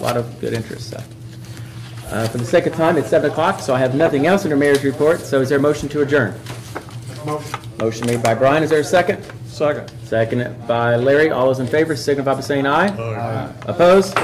a lot of good interest, so. Uh, For the sake of time, it's 7 o'clock, so I have nothing else in under mayor's report, so is there a motion to adjourn? Motion. Motion made by Brian, is there a second? Second. Second by Larry, all those in favor signify by saying aye. Aye. Opposed?